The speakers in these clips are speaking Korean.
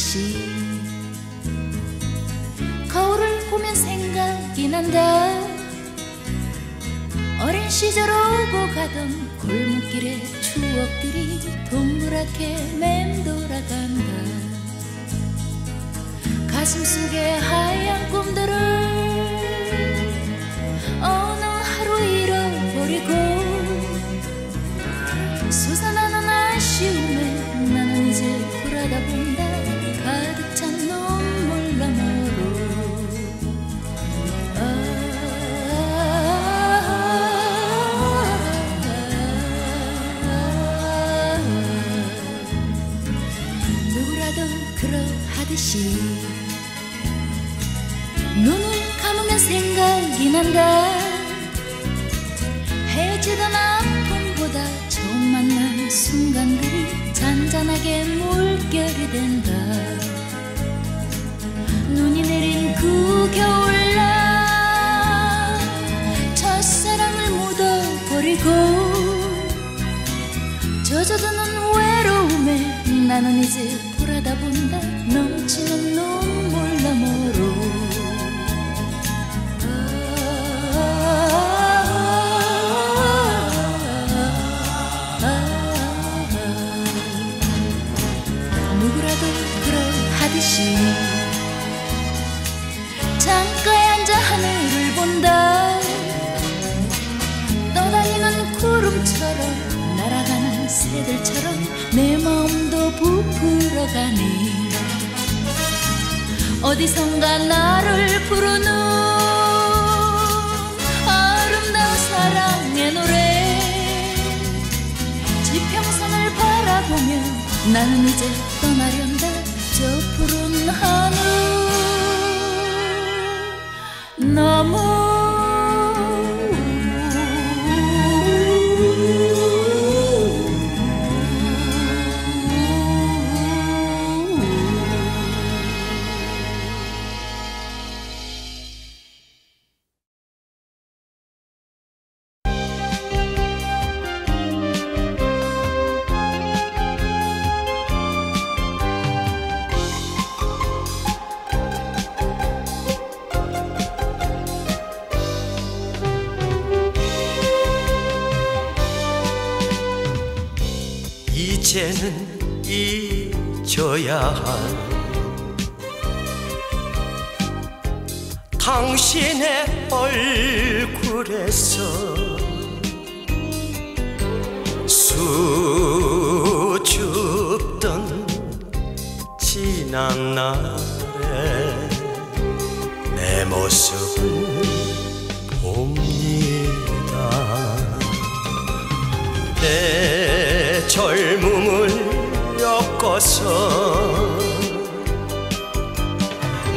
듯이 거울을 보면 생각이 난다. 어린 시절 오고 가던 골목길의 추억들이 동그랗게 맴돌아간다. 가슴 속에 하얀 꿈들을 어느 하루 일 눈을 감으면 생각이 난다. 헤어지던 아픔보다 처음 만난 순간들이 잔잔하게 물결이 된다. 눈이 내린 그 겨울날 첫사랑을 묻어버리고 젖어드는 외로움에 나는 이제 돌아다 본다 넘치는 눈물 너머로. 누구라도 그러하듯이 창가에 앉아 하늘을 본다. 떠다니는 구름처럼 날아가는 새들처럼 내 마음도 부풀어가니 어디선가 나를 부르는 아름다운 사랑의 노래. 지평선을 바라보며 나는 이제 떠나련다. 저 푸른 하늘. 너무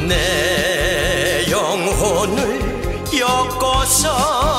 내 영혼을 엮어서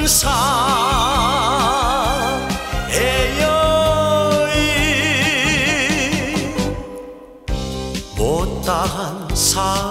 연사의 여인 못다한 사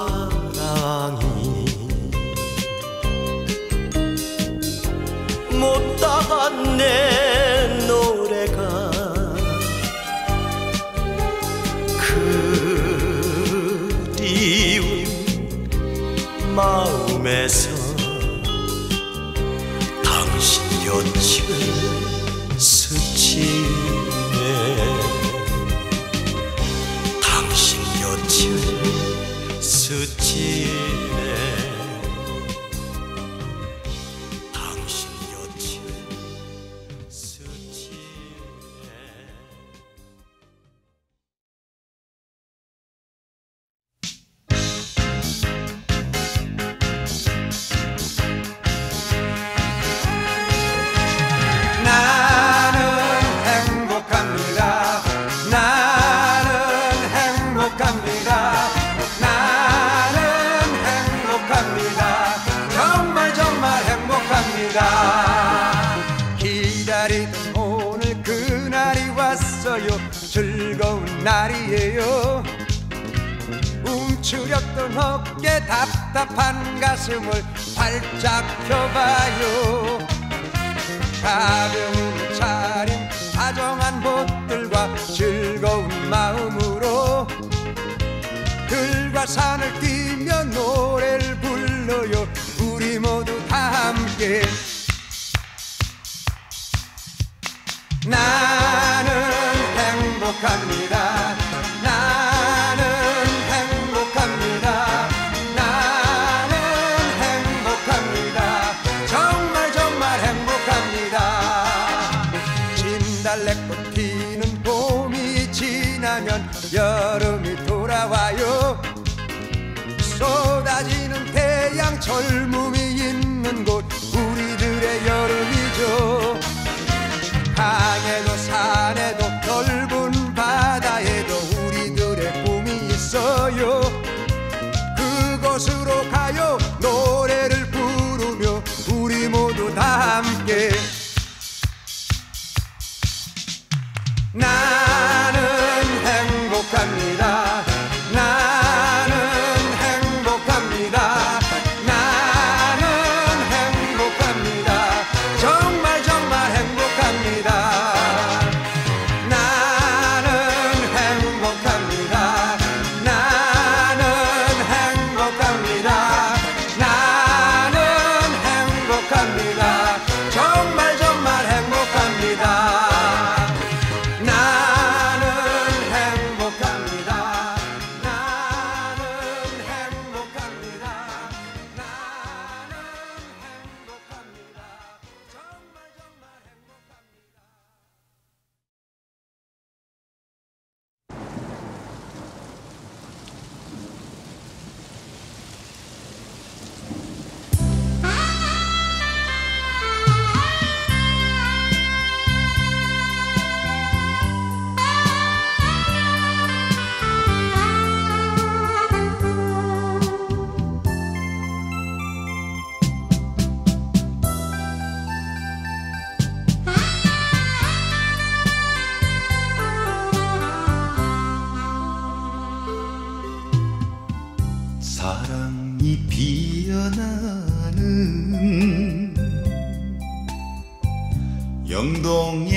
우리 모두 다 함께 çöl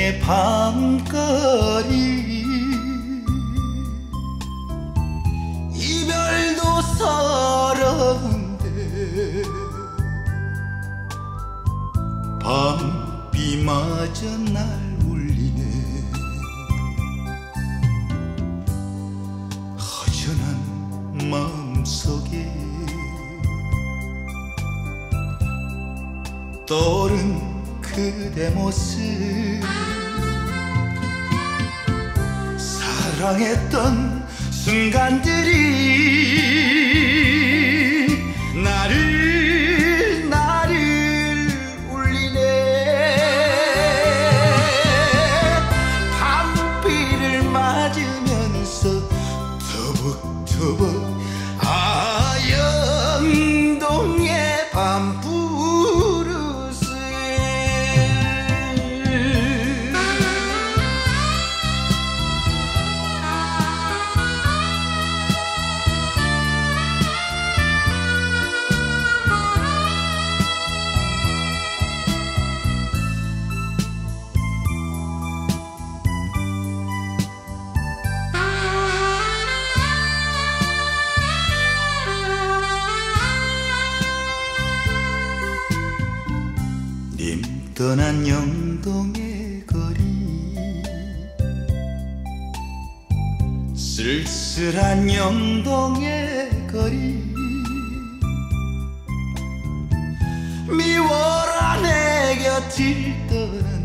너의 밤거리. 이별도 서러운데 밤비 맞은 날 떠난 영동의 거리. 쓸쓸한 영동의 거리. 미워라 내 곁을 떠난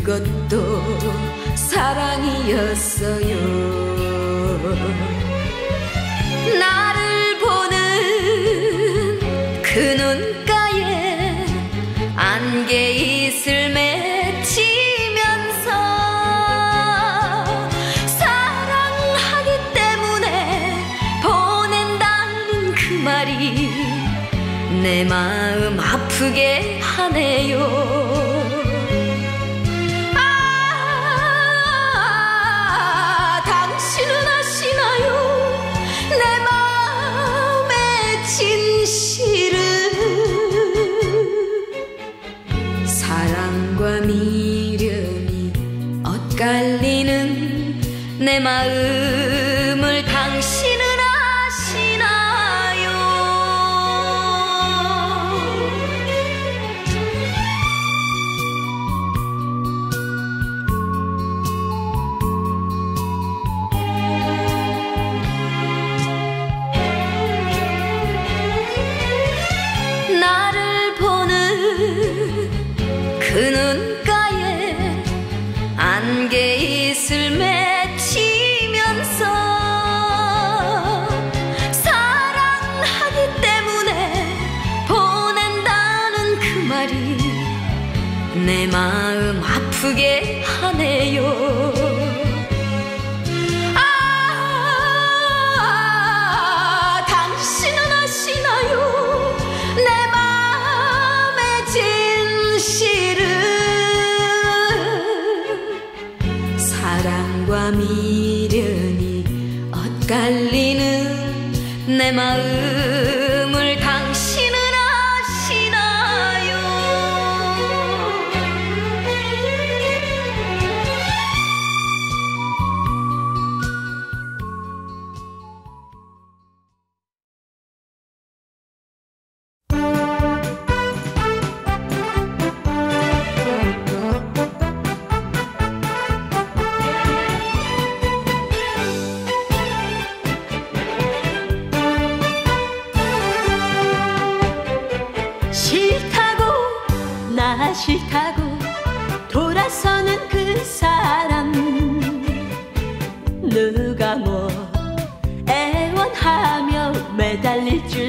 그것도 사랑이었어요.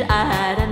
爱。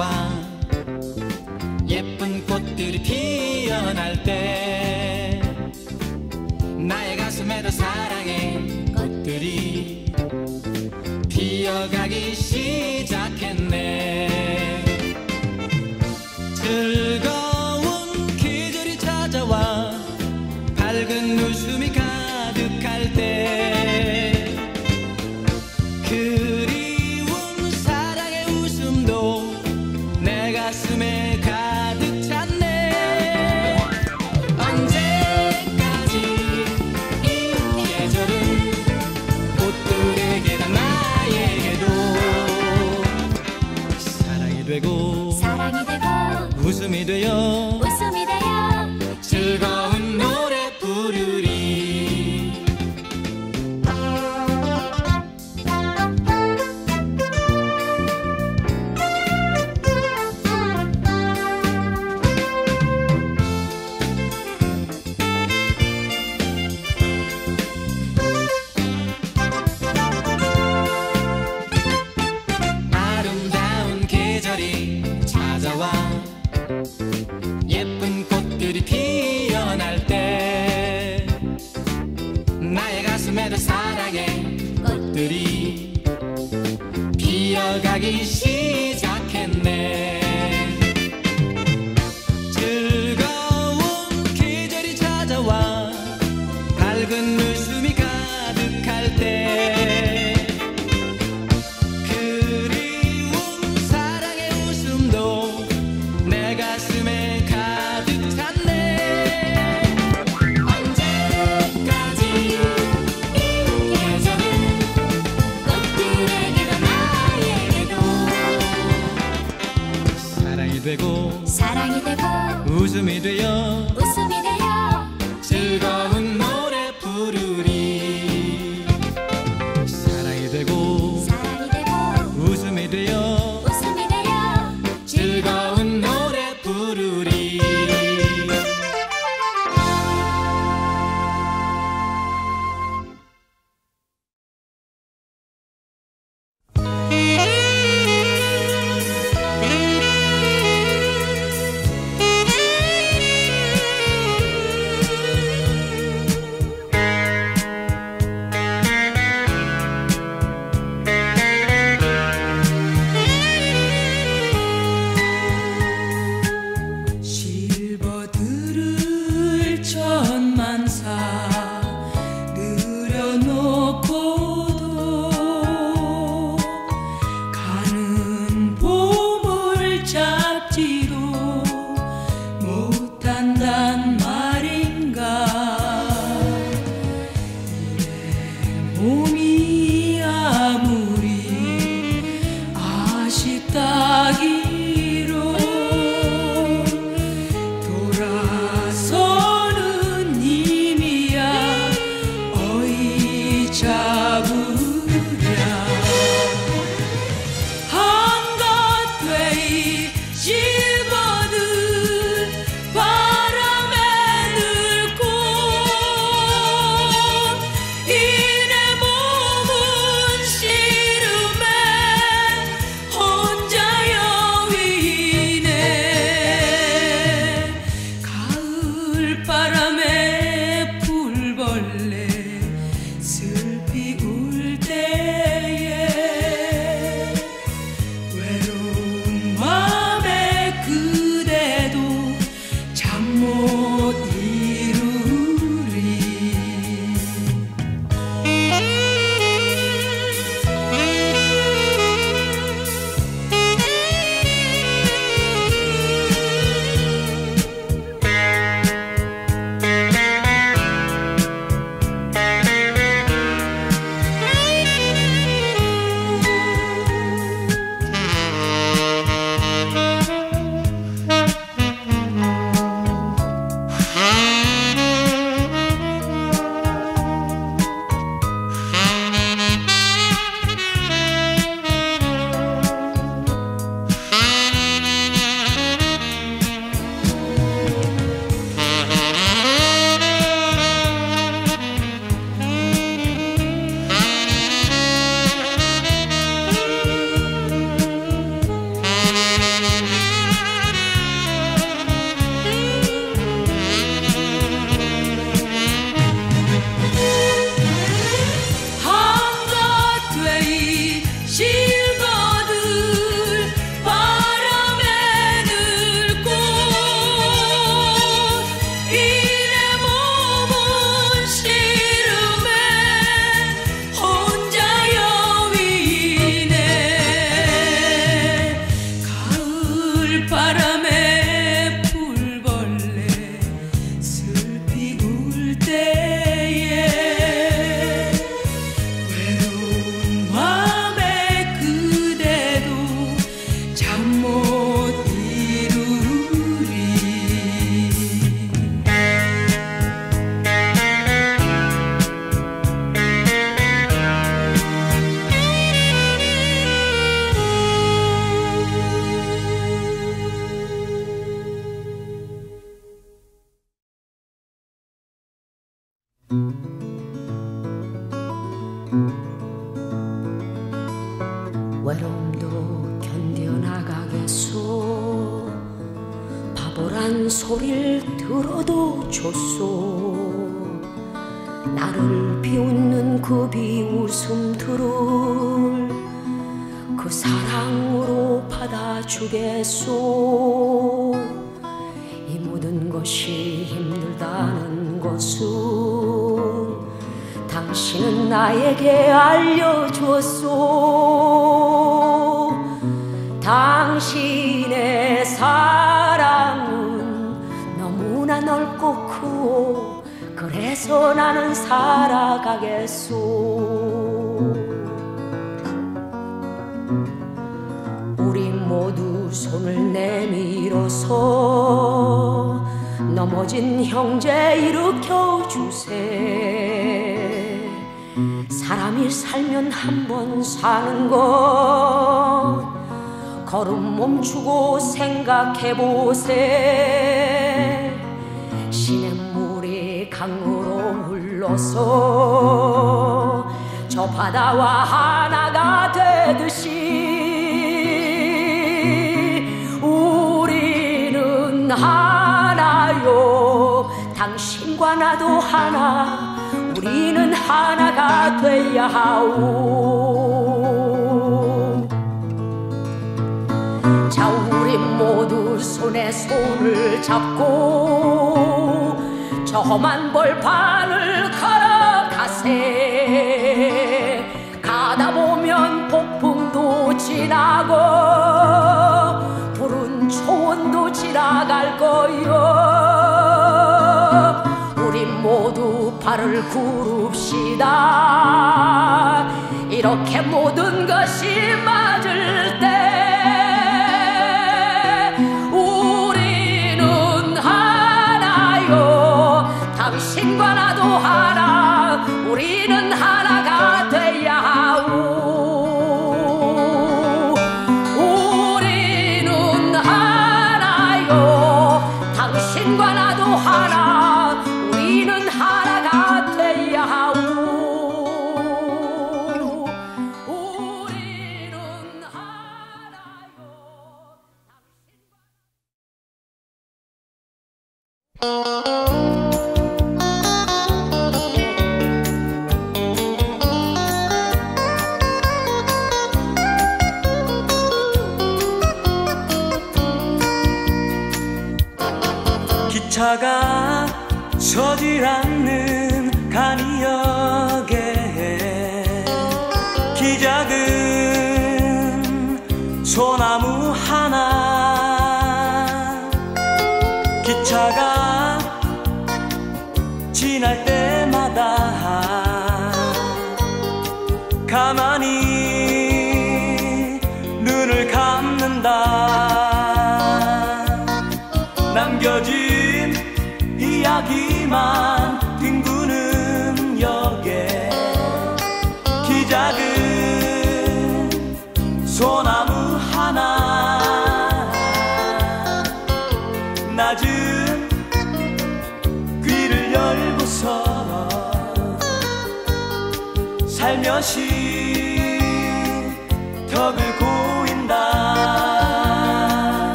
va. 견뎌나가겠소. 바보란 소리를 들어도 좋소. 나를 비웃는 그 비웃음 들을 그 사랑으로 받아주겠소. 이 모든 것이 힘들다는 것은 당신은 나에게 알려주었소 당신의 사랑은 너무나 넓고 크고 그래서 나는 살아가겠소. 우리 모두 손을 내밀어서 넘어진 형제 일으켜 주세. 사람이 살면 한 번 사는 것 걸음 멈추고 생각해 보세. 시냇물이 강으로 흘러서 저 바다와 하나가 되듯이 우리는 하나요. 당신과 나도 하나 우리는 하나가 돼야 하오 자 우리 모두 손에 손을 잡고 저 험한 벌판을 걸어가세. 가다 보면 폭풍도 지나고 푸른 초원도 지나갈 거요. 우리 모두 발을 굽시다. 이렇게 모든 것이 하나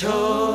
求。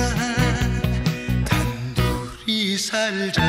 순한 단둘이 살자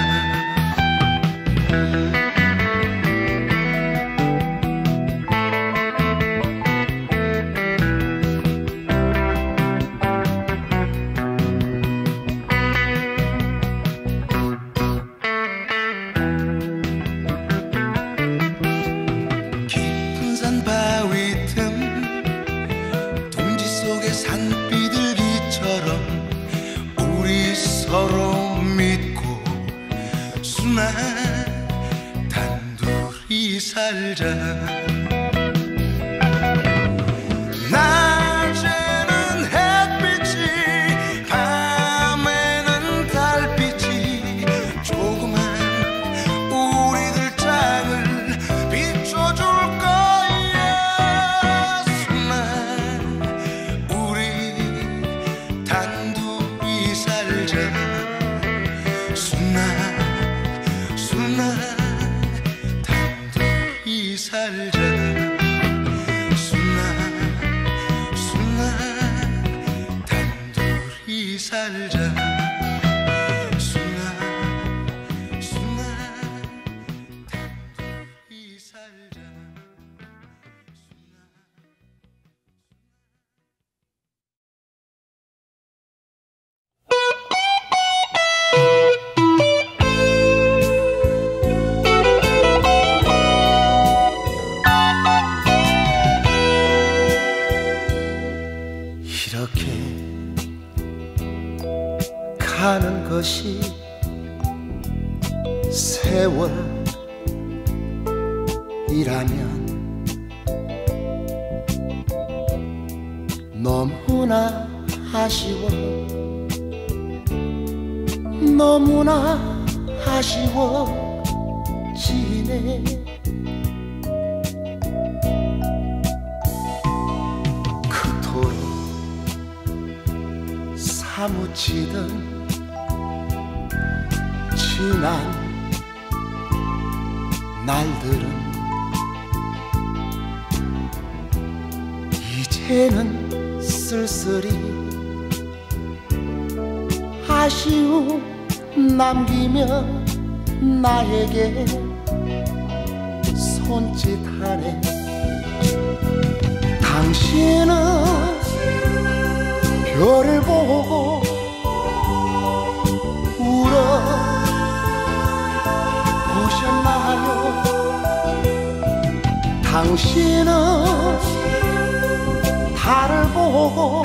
이렇게 가는 것이 세월이라면 너무나 아쉬워 너무나 아쉬워 지네 파묻히던 지난 날들은 이제는 쓸쓸히 아쉬움 남기며 나에게 손짓하네. 당신은 너를 보고 울어 보셨나요? 당신은 달을 보고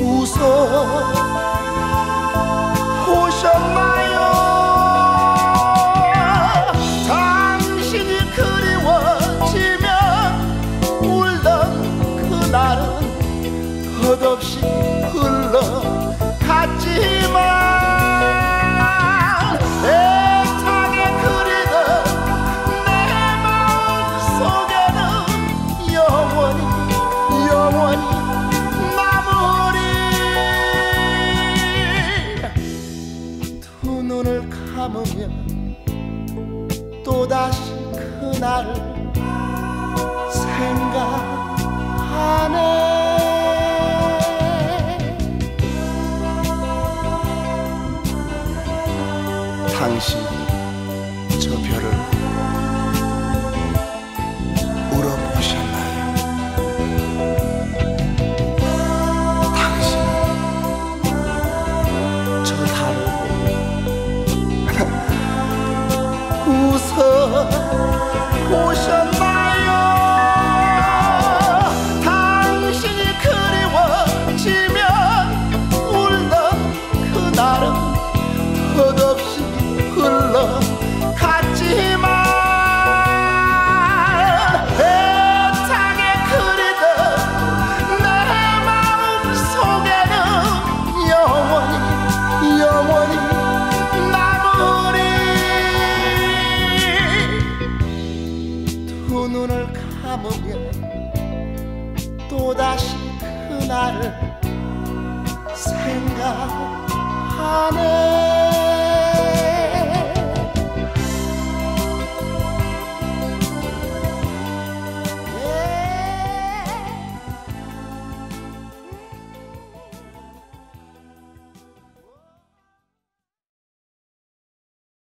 웃어